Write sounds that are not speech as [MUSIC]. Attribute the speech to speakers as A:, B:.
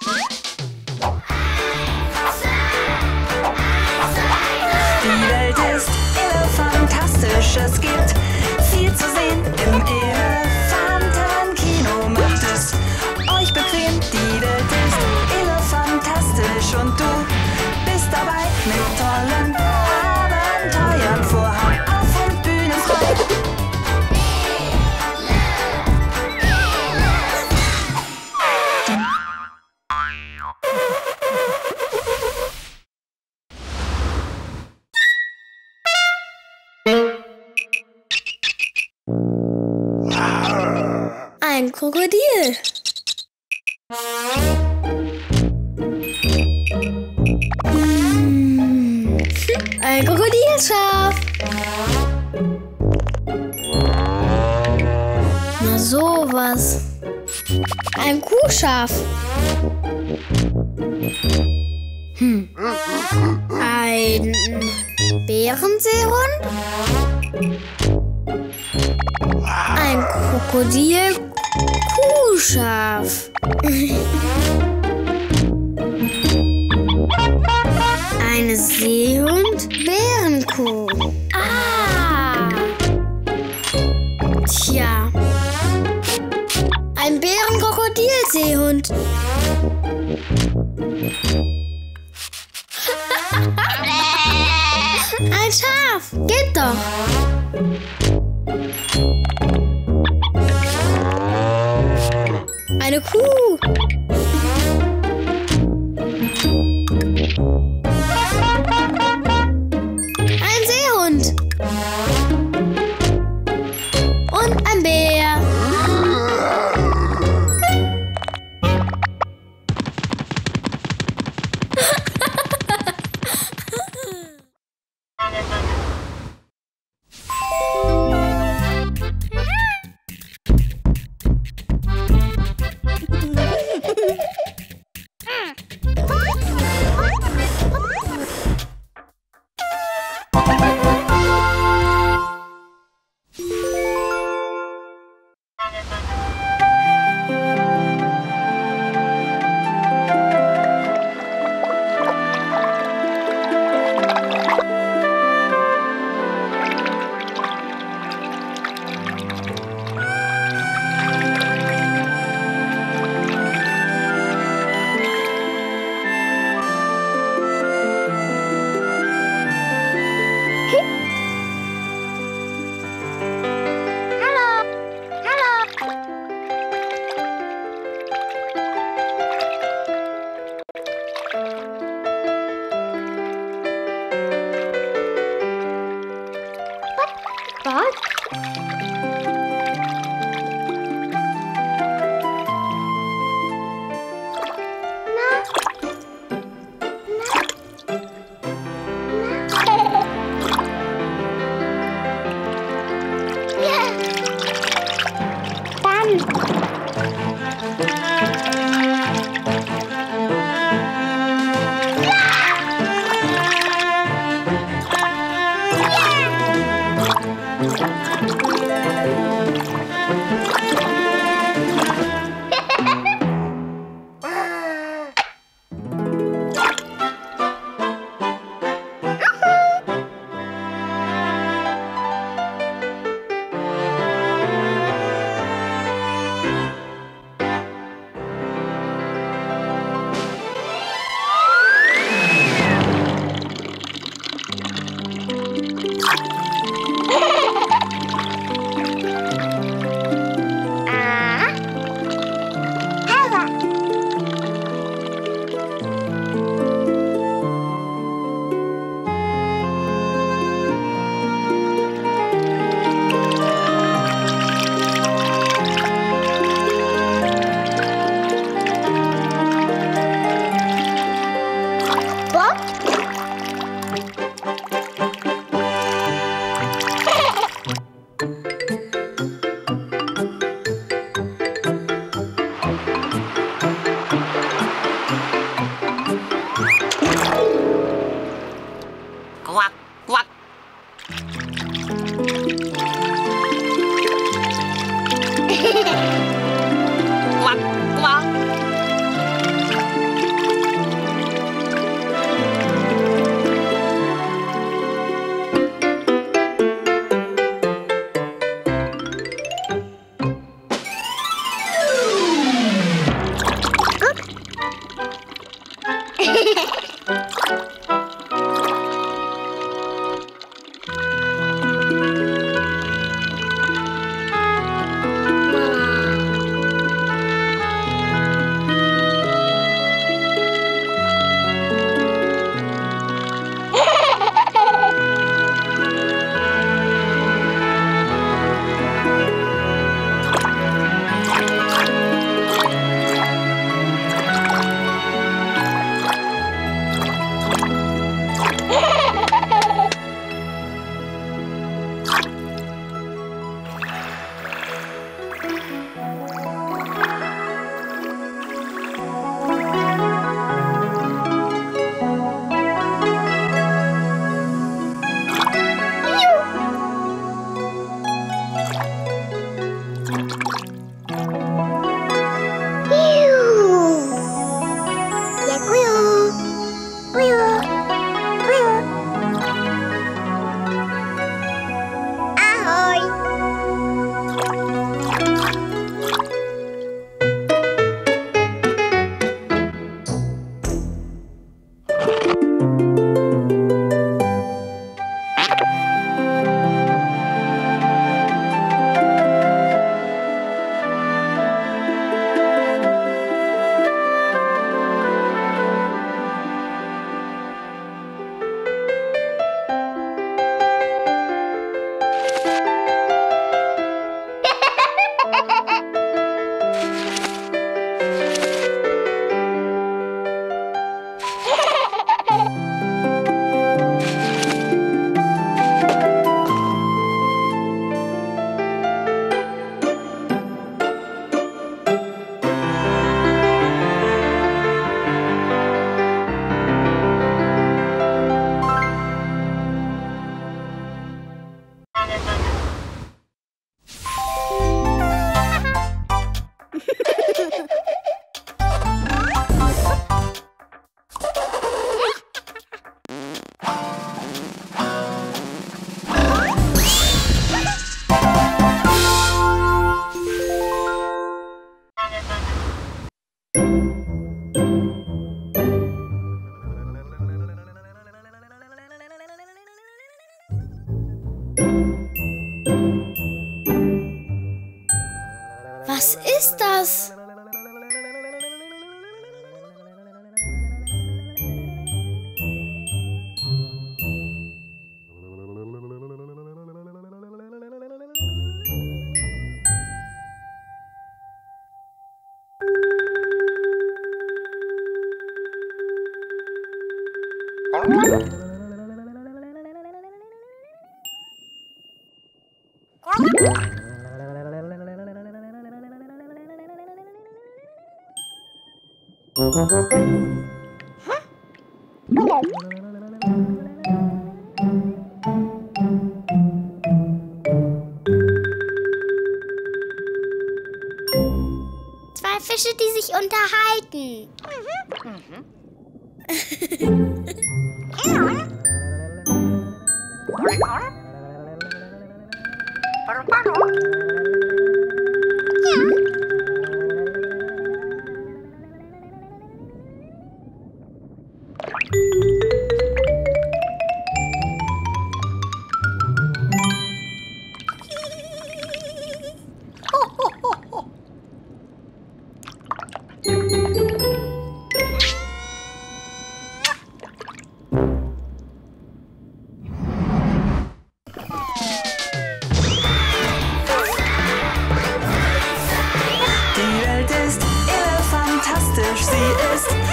A: Die Welt ist irre fantastisch. Es gibt viel zu sehen im Elefantenkino. Macht es euch bequem. Die Welt ist irre fantastisch und du bist dabei mit tollen
B: Ein Krokodil. Hm, Ein Krokodilschaf. Na sowas. Ein Kuhschaf. Hm. Ein Bärenseehund. Ein Krokodil Kuhschaf. Eine Seehund Bärenkuh. Ah. Tja. Ein Bärenkrokodilseehund. [LAUGHS] Ein Schaf. Geht doch. Eine Was ist das? Thank Zwei Fische, die sich unterhalten. [LAUGHS] Mensch sie ist.